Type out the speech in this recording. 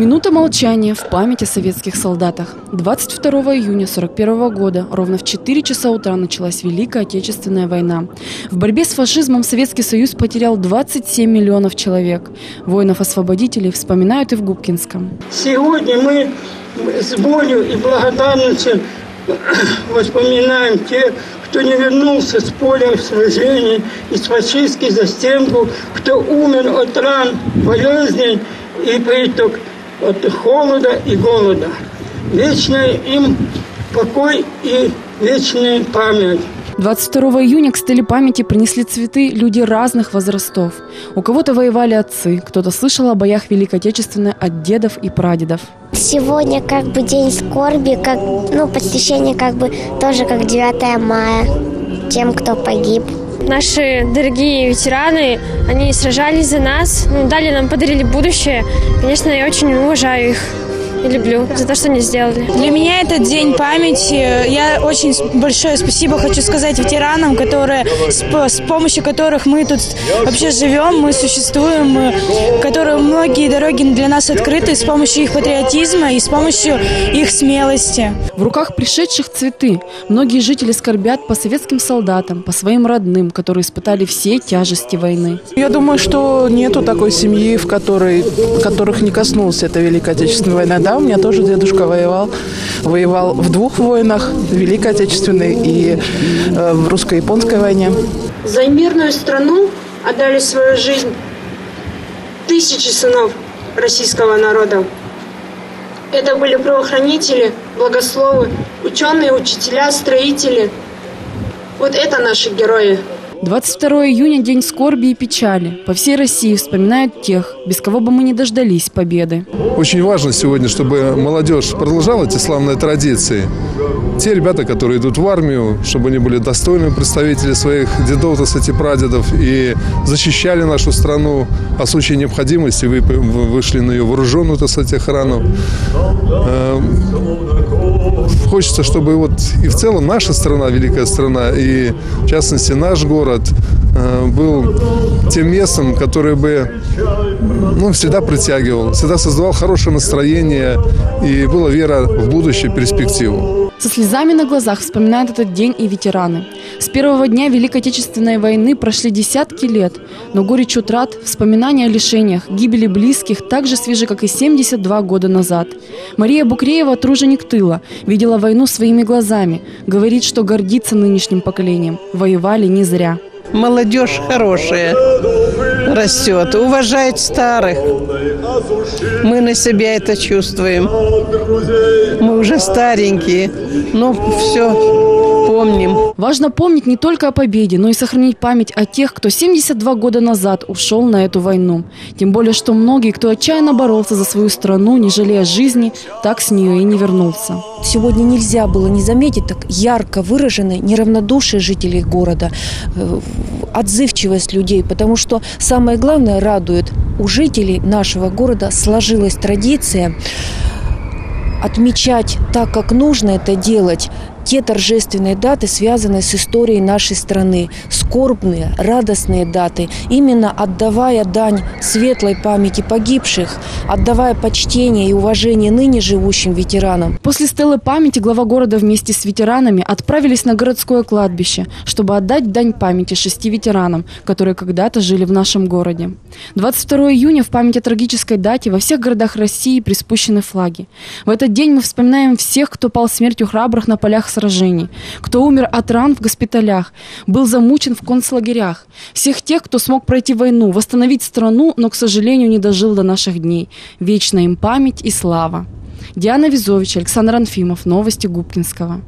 Минута молчания в память о советских солдатах. 22 июня 1941 года ровно в 4 часа утра началась Великая Отечественная война. В борьбе с фашизмом Советский Союз потерял 27 миллионов человек. Воинов-освободителей вспоминают и в Губкинском. Сегодня мы с болью и благодарностью вспоминаем тех, кто не вернулся с поля сражений из фашистских застенков, кто умер от ран, болезней и приток от холода и голода. Вечный им покой и вечная память. 22 июня к стеле памяти принесли цветы люди разных возрастов. У кого-то воевали отцы, кто-то слышал о боях Великой Отечественной от дедов и прадедов. Сегодня как бы день скорби, как, ну, посвящение как бы тоже как 9 мая тем, кто погиб. Наши дорогие ветераны, они сражались за нас, ну, дали нам, подарили будущее. Конечно, я очень уважаю их и люблю за то, что они сделали. Для меня это день памяти. Я очень большое спасибо хочу сказать ветеранам, которые, с, с помощью которых мы тут вообще живем, мы существуем, которые многие дороги для нас открыты с помощью их патриотизма и с помощью их смелости. В руках пришедших цветы. Многие жители скорбят по советским солдатам, по своим родным, которые испытали все тяжести войны. Я думаю, что нету такой семьи, в которой, которых не коснулась эта Великая Отечественная война. Да, у меня тоже дедушка воевал. Воевал в двух войнах, в Великой Отечественной и э, в русско-японской войне. За мирную страну отдали свою жизнь тысячи сынов российского народа. Это были правоохранители, благословы, ученые, учителя, строители. Вот это наши герои. 22 июня – день скорби и печали. По всей России вспоминают тех, без кого бы мы не дождались победы. Очень важно сегодня, чтобы молодежь продолжала эти славные традиции. Те ребята, которые идут в армию, чтобы они были достойными представителями своих дедов, так сказать, и прадедов и защищали нашу страну, а в случае необходимости вы вышли на ее вооруженную, так сказать, охрану. Хочется, чтобы вот и в целом наша страна, великая страна, и в частности наш город э, был тем местом, которое бы ну, всегда притягивал, всегда создавал хорошее настроение и была вера в будущее, перспективу. Со слезами на глазах вспоминают этот день и ветераны. С первого дня Великой Отечественной войны прошли десятки лет, но горечь утрат, вспоминания о лишениях, гибели близких так же свежи, как и 72 года назад. Мария Букреева, труженик тыла, видела войну своими глазами, говорит, что гордится нынешним поколением. Воевали не зря. Молодежь хорошая растет, уважает старых. Мы на себя это чувствуем. Мы уже старенькие, но все помним. Важно помнить не только о победе, но и сохранить память о тех, кто 72 года назад ушел на эту войну. Тем более, что многие, кто отчаянно боролся за свою страну, не жалея жизни, так с нее и не вернулся. Сегодня нельзя было не заметить так ярко выраженное неравнодушие жителей города, э, отзывчивость людей, потому что самое главное радует, у жителей нашего города сложилась традиция отмечать так, как нужно это делать, те торжественные даты, связанные с историей нашей страны, скорбные, радостные даты, именно отдавая дань светлой памяти погибших, отдавая почтение и уважение ныне живущим ветеранам. После стелы памяти глава города вместе с ветеранами отправились на городское кладбище, чтобы отдать дань памяти шести ветеранам, которые когда-то жили в нашем городе. 22 июня в память о трагической дате во всех городах России приспущены флаги. В этот день мы вспоминаем всех, кто пал смертью храбрых на полях сражений, кто умер от ран в госпиталях, был замучен в концлагерях, всех тех, кто смог пройти войну, восстановить страну, но, к сожалению, не дожил до наших дней. Вечная им память и слава. Диана Визович, Александр Анфимов. Новости Губкинского.